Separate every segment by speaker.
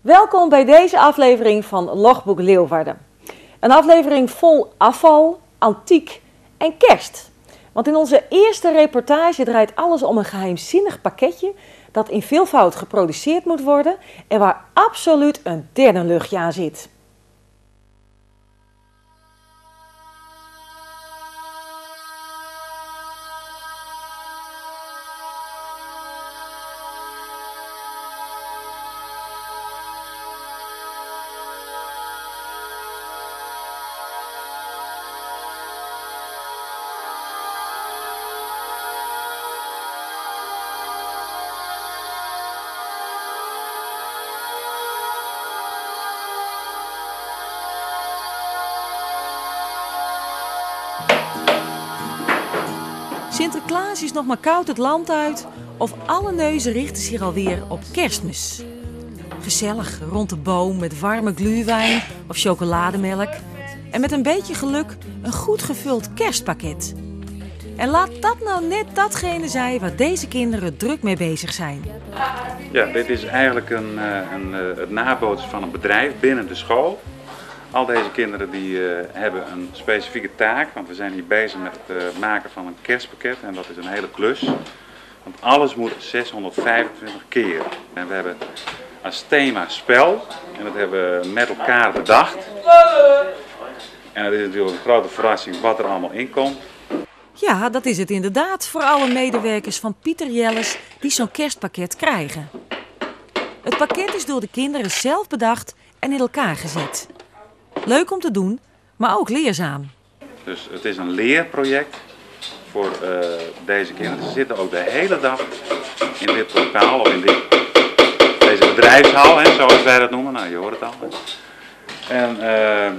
Speaker 1: Welkom bij deze aflevering van Logboek Leeuwarden. Een aflevering vol afval, antiek en kerst. Want in onze eerste reportage draait alles om een geheimzinnig pakketje dat in veelvoud geproduceerd moet worden en waar absoluut een derde luchtje aan zit. Sinterklaas is nog maar koud het land uit of alle neuzen richten zich alweer op kerstmis. Gezellig rond de boom met warme gluwijn of chocolademelk. En met een beetje geluk een goed gevuld kerstpakket. En laat dat nou net datgene zijn waar deze kinderen druk mee bezig zijn.
Speaker 2: Ja, dit is eigenlijk een, eh, een, eh, het nabootsen van een bedrijf binnen de school. Al deze kinderen die, eh, hebben een specifieke taak, want we zijn hier bezig met het eh, maken van een kerstpakket en dat is een hele klus. Want alles moet 625 keer. En we hebben als thema spel en dat hebben we met elkaar bedacht. En het is natuurlijk een grote verrassing wat er allemaal in komt.
Speaker 1: Ja, dat is het inderdaad voor alle medewerkers van Pieter Jelles die zo'n kerstpakket krijgen. Het pakket is door de kinderen zelf bedacht en in elkaar gezet. Leuk om te doen, maar ook leerzaam.
Speaker 2: Dus het is een leerproject voor eh, deze kinderen. Ze zitten ook de hele dag in dit lokaal of in dit, deze bedrijfshal, hè, zoals wij dat noemen. Nou, je hoort het al. En eh,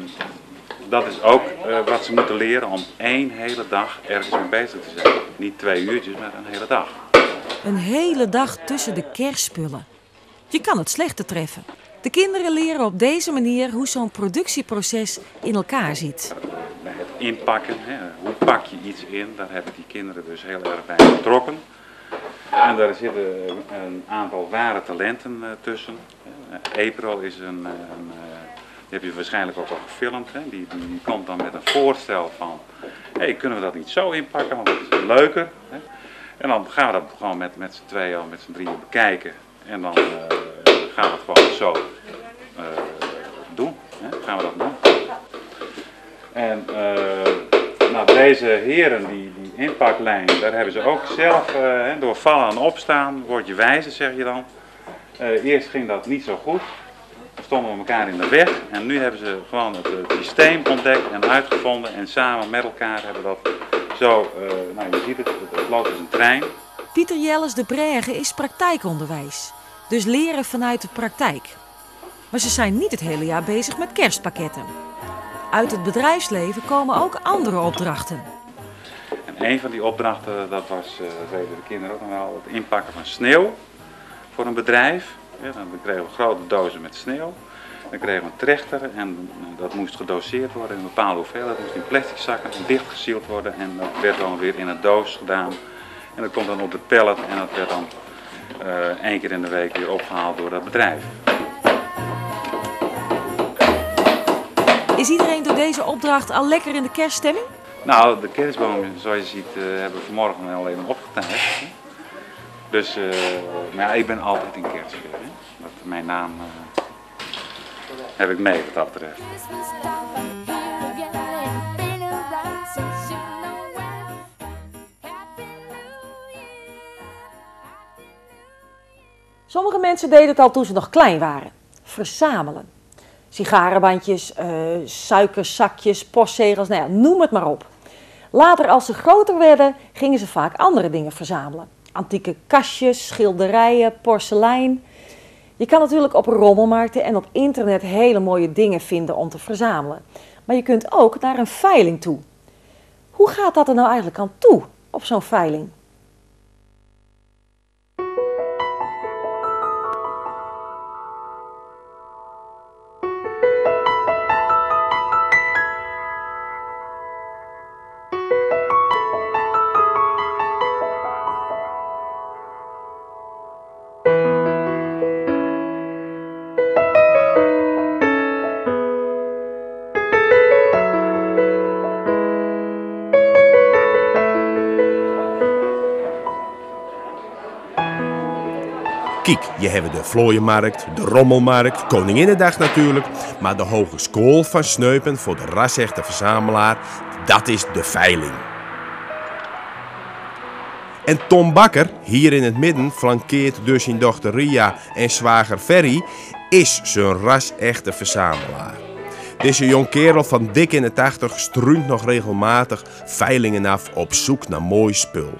Speaker 2: dat is ook eh, wat ze moeten leren om één hele dag ergens mee bezig te zijn. Niet twee uurtjes, maar een hele dag.
Speaker 1: Een hele dag tussen de kerstspullen. Je kan het slechter treffen. De kinderen leren op deze manier hoe zo'n productieproces in elkaar zit.
Speaker 2: Het inpakken, hè, hoe pak je iets in, daar hebben die kinderen dus heel erg bij betrokken. En daar zitten een aantal ware talenten uh, tussen. Uh, April is een, een uh, die heb je waarschijnlijk ook al gefilmd. Hè? Die, die, die, komt dan met een voorstel van, hey, kunnen we dat niet zo inpakken, want dat is leuker. Hè? En dan gaan we dat gewoon met, met z'n tweeën of met z'n drieën bekijken. En dan gaan we het gewoon zo uh, doen. Hè? Gaan we dat doen. En uh, nou, deze heren, die, die inpaklijn, daar hebben ze ook zelf uh, door vallen en opstaan, word je wijzer zeg je dan. eerst ging dat niet zo goed. Dan stonden we elkaar in de weg en nu hebben ze gewoon het, het systeem ontdekt en uitgevonden en samen met elkaar hebben dat zo, nou je ziet het, het loopt als een trein.
Speaker 1: Pieter Jelles de Brege is praktijkonderwijs. Dus leren vanuit de praktijk. Maar ze zijn niet het hele jaar bezig met kerstpakketten. Uit het bedrijfsleven komen ook andere opdrachten.
Speaker 2: En een van die opdrachten, dat was, uh, dat weten de kinderen ook nog wel, het inpakken van sneeuw voor een bedrijf. Ja, dan kregen we grote dozen met sneeuw. Dan kregen we een trechter en dat moest gedoseerd worden in een bepaalde hoeveelheid. Moest in plastic zakken dichtgesield worden en dat werd dan weer in een doos gedaan. En dat komt dan op de pallet en dat werd dan één keer in de week weer opgehaald door dat bedrijf.
Speaker 1: Is iedereen door deze opdracht al lekker in de kerststemming?
Speaker 2: Nou, de kerstboom, zoals je ziet, uh, hebben we vanmorgen alleen maar opgetuigd. Dus, uh, maar ja, ik ben altijd in kerstfeer. Dat mijn naam heb ik mee wat dat betreft.
Speaker 1: Sommige mensen deden het al toen ze nog klein waren. Verzamelen. Sigarenbandjes, uh, suikerzakjes, postzegels, nou ja, noem het maar op. Later, als ze groter werden, gingen ze vaak andere dingen verzamelen. Antieke kastjes, schilderijen, porselein. Je kan natuurlijk op rommelmarkten en op internet hele mooie dingen vinden om te verzamelen. Maar je kunt ook naar een veiling toe. Hoe gaat dat er nou eigenlijk aan toe op zo'n veiling?
Speaker 3: Kijk, je hebt de Vlooienmarkt, de Rommelmarkt, Koninginnedag natuurlijk. Maar de hogeschool van Sneupen voor de rasechte verzamelaar, dat is de veiling. En Tom Bakker, hier in het midden, flankeert dus zijn dochter Ria en zwager Ferry, is zijn ras-echte verzamelaar. Deze jong kerel van dik in de tachtig struint nog regelmatig veilingen af op zoek naar mooi spul.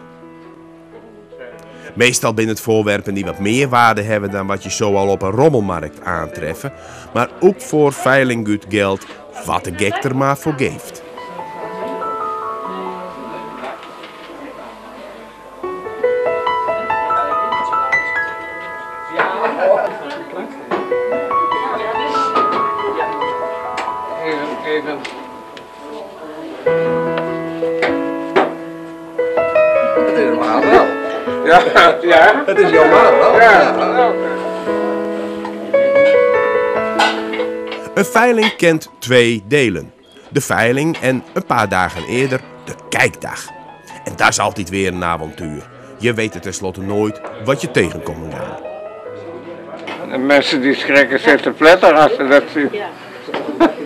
Speaker 3: Meestal binnen het voorwerpen die wat meer waarde hebben dan wat je zo al op een rommelmarkt aantreffen, maar ook voor veiling goed geld wat de gek er maar voor geeft.
Speaker 4: Even, even. Ja, ja.
Speaker 5: Het is normaal wel.
Speaker 4: Ja,
Speaker 5: Ja.
Speaker 3: Een veiling kent twee delen. De veiling en een paar dagen eerder de kijkdag. En dat is altijd weer een avontuur. Je weet er tenslotte nooit wat je tegenkomt gaan.
Speaker 4: De mensen die schrikken zich te pletter als ze dat zien.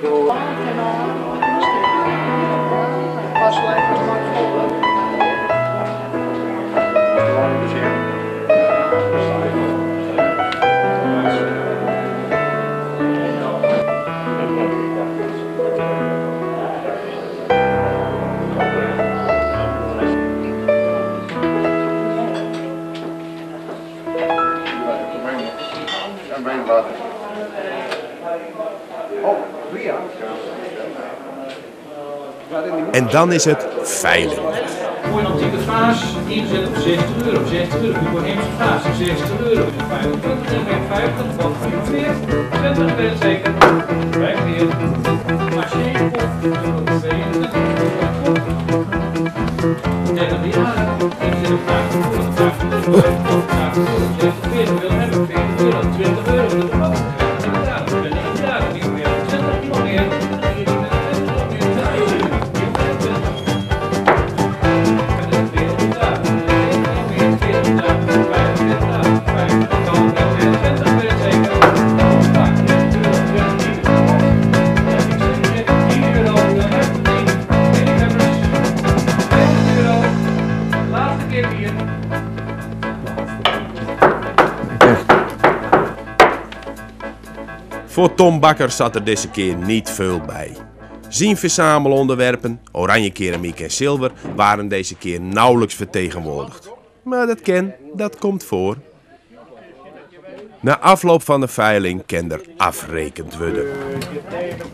Speaker 3: En dan is het veiling.
Speaker 6: Voor een antieke vaas ingezet op 60 euro. 60 euro. Een vaas 60 euro. 25 en 50, wat 44, 20 ben zeker. 5 keer. Als je één kop, euro 22, 30 jaar. Ingezet op 50 euro. 50 euro. 50 euro.
Speaker 3: Voor Tom Bakker zat er deze keer niet veel bij. Zijn verzamelonderwerpen, oranje keramiek en zilver, waren deze keer nauwelijks vertegenwoordigd. Maar dat ken, dat komt voor. Na afloop van de veiling kan er afrekend worden.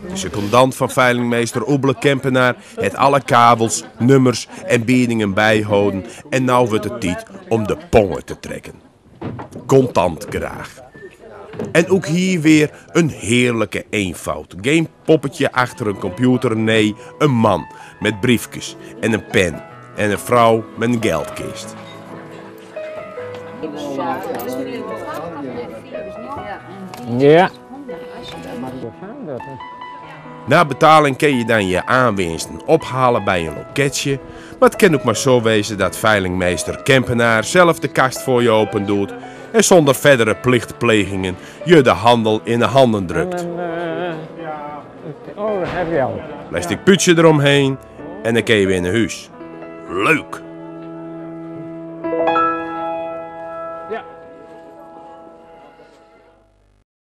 Speaker 3: De secondant van veilingmeester Oebele Kempenaar het alle kabels, nummers en biedingen bijhouden en nou wordt het tijd om de pongen te trekken. Contant graag. En ook hier weer een heerlijke eenvoud. Geen poppetje achter een computer, nee, een man met briefjes en een pen. En een vrouw met een geldkist.
Speaker 4: Ja.
Speaker 3: Na betaling kun je dan je aanwinsten ophalen bij een loketje. Maar het kan ook maar zo wezen dat veilingmeester Kempenaar zelf de kast voor je open doet. En zonder verdere plichtplegingen je de handel in de handen drukt.
Speaker 4: Oh, heb je al.
Speaker 3: Plastic putje eromheen en dan kun je weer naar huis. Leuk!